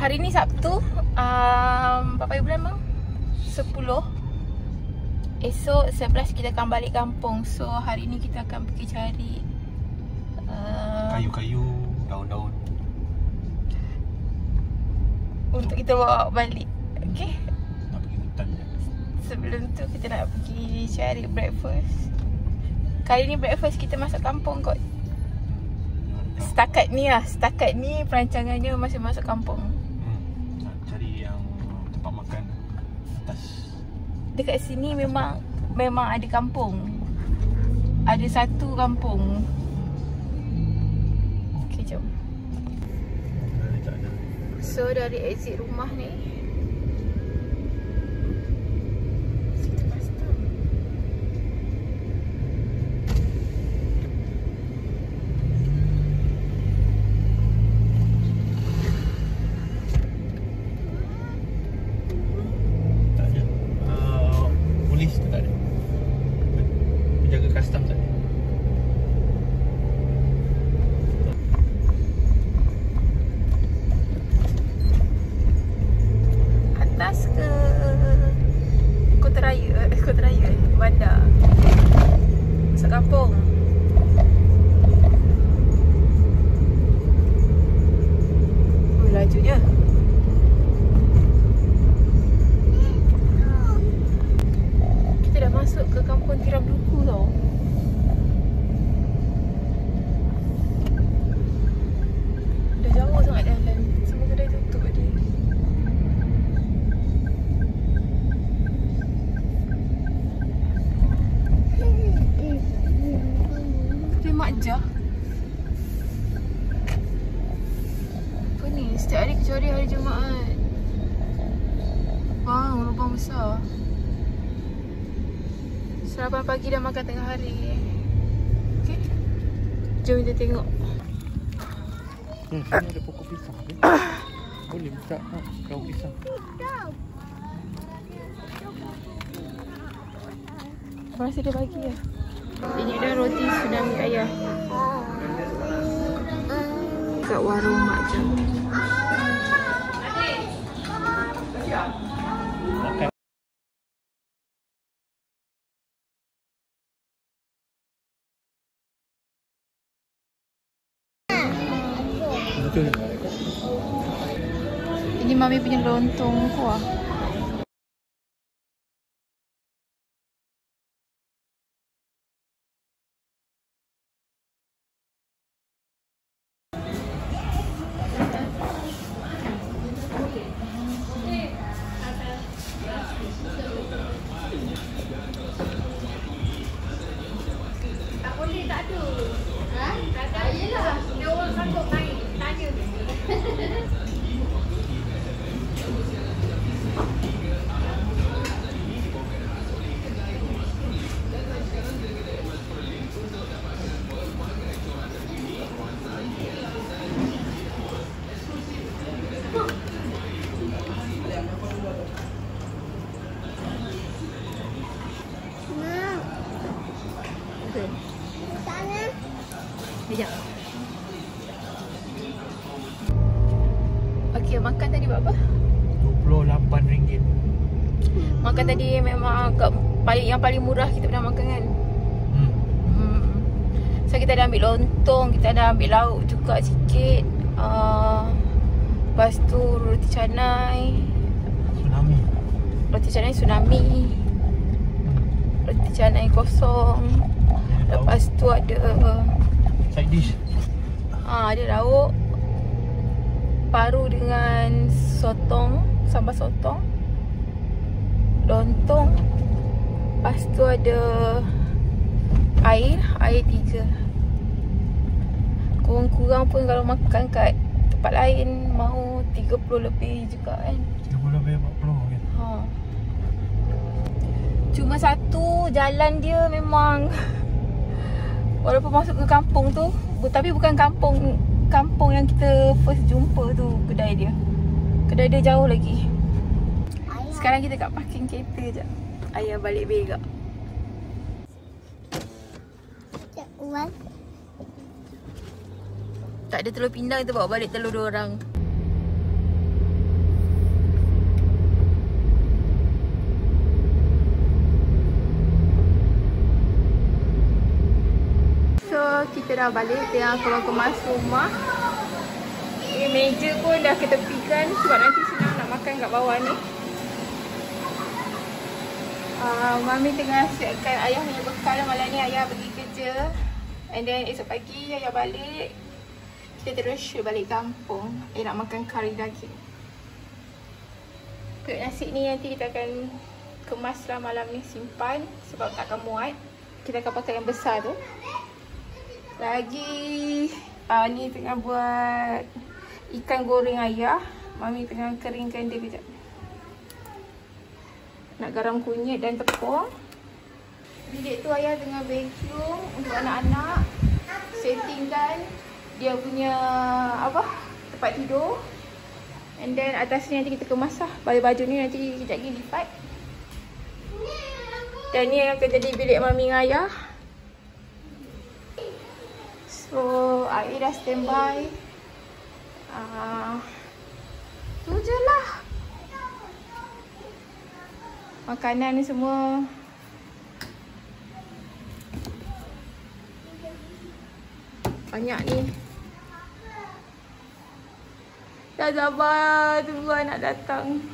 hari ni Sabtu um, Berapa bulan bang? 10 Esok 11 kita akan balik kampung. So hari ni kita akan pergi cari uh, Kayu-kayu, daun-daun. Untuk kita bawa balik. Okay? Nak pergi hutan je. Sebelum tu kita nak pergi cari breakfast. Kali ni breakfast kita masuk kampung kot. Setakat ni lah. Setakat ni perancangannya masih masuk kampung Dekat sini memang Memang ada kampung. Ada satu kampung. Okay jom. Tak ada. So dari exit rumah ni Situ custom Tak ada. Uh, polis tu tak ada. Penjaga custom tak ada. Atas ke Kota Raya eh, Kota Raya eh, Bandar Masuk kampung Oh lajunya Kita dah masuk ke kampung Tiram Duku tau Dah jauh sangat jalan Semua kedai tutup tadi Jah Apa ni? Setiap hari kecuali hari Jumaat Bang, lubang besar Sarapan pagi dah makan tengah hari Okay Jom kita tengok Hmm, sini ada pokok pisang. ke? Boleh buka ha, daun pisang. Rasa dia bagi lah Ini dah roti tsunami ayah Kat warung Mak Jam Makan. Betul. Ini mami punya lontong kuah Sekejap. Okay, makan tadi buat apa? RM28. Makan tadi memang agak paling yang paling murah kita pernah makan kan. Hmm. Hmm. So kita dah ambil lontong, kita dah ambil lauk juga sikit. Uh, lepas tu roti canai, Tsunami. roti canai tsunami, roti canai kosong. Lepas tu ada Side dish. ha, ada lauk paru dengan sotong, sambal sotong. Lontong. Lepas tu ada air, air tiga. Kurang-kurang pun kalau makan kat tempat lain mau 30 lebih juga kan. 30 lebih 40 kan. Ha. Cuma satu jalan dia memang walaupun masuk ke kampung tu, bu- tapi bukan kampung kampung yang kita first jumpa tu kedai dia. Kedai dia jauh lagi. Sekarang kita kat parking kereta je. Ayah balik berak. Tak ada telur pindang kita bawa balik telur dua orang. Kita dah balik Tengah keluar kemas rumah. Okay, Meja pun dah ketepikan Sebab nanti senang nak makan kat bawah ni. Uh, Mami tengah siapkan ayah punya bekal Malam ni ayah pergi kerja. And then esok pagi ayah balik. Kita terus shoot balik kampung. Eh nak makan kari daging Perut nasi ni nanti kita akan kemaslah malam ni simpan Sebab takkan muat. Kita akan pakai yang besar tu Lagi uh, Ni tengah buat Ikan goreng ayah. Mami tengah keringkan dia kejap. Nak garam kunyit dan tepung. Bilik tu ayah tengah vacuum Untuk anak-anak. Settingkan Dia punya Apa Tempat tidur. And then atas ni nanti kita kemas lah Baju-baju ni nanti kejap lagi lipat. Dan ni akan jadi bilik mami dengan ayah So air dah standby. Uh, Tu je lah. Makanan ni semua. Banyak ni. Dah sabar tunggu anak datang